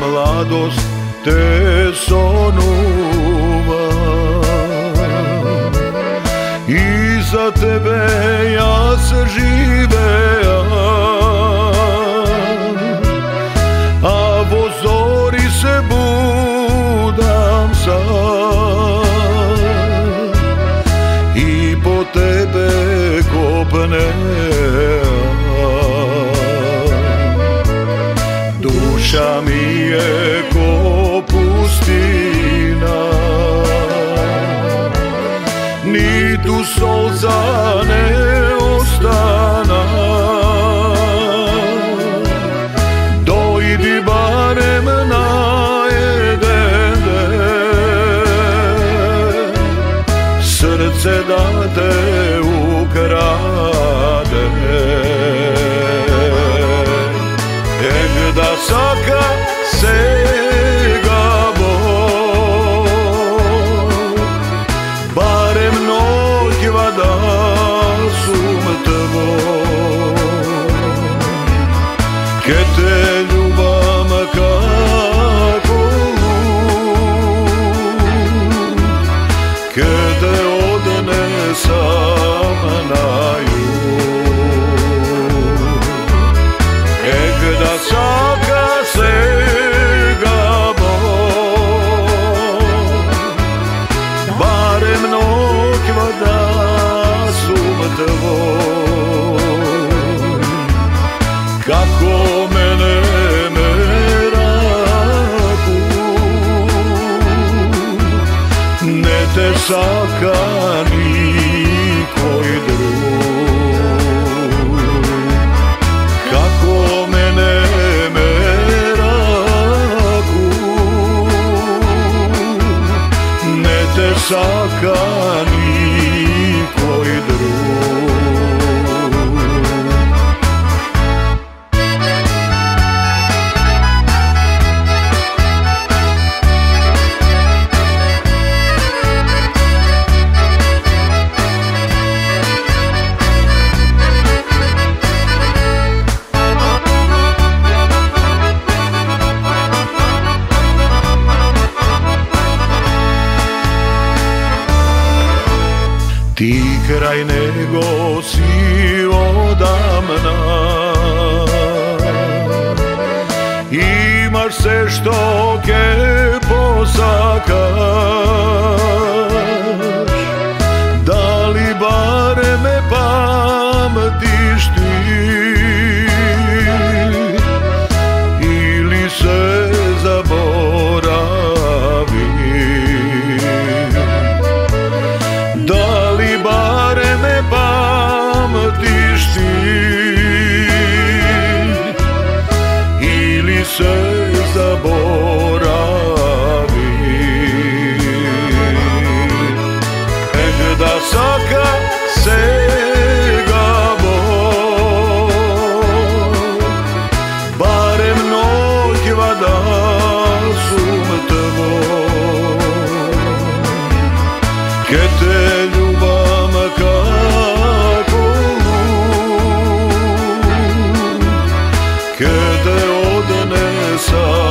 mladost te sonuva I za tebe ja se žive A vozori se budam sam I po tebe kopne Duša mi je ko pustina. Ni tu solza ne ostana. Dojdi barem na jedan Srce da te ukrade Că te iubeam ca acum Că te odnesam n-ai E că da saca se gabo Barem noc vada sub tăvor Saka nikoj drug. Kako mene meraku Ne te saka nikoj Ти крај него си одамна. Имаш се што ќе saka sega bo Barem noćva da sum tvoj te kako te odnesam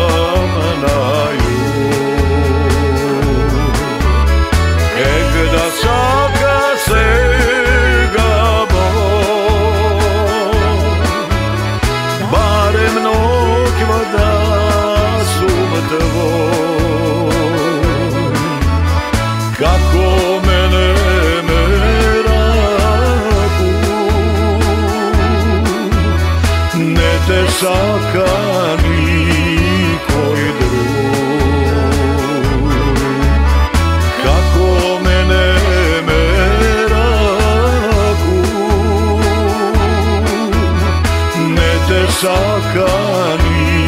找个你。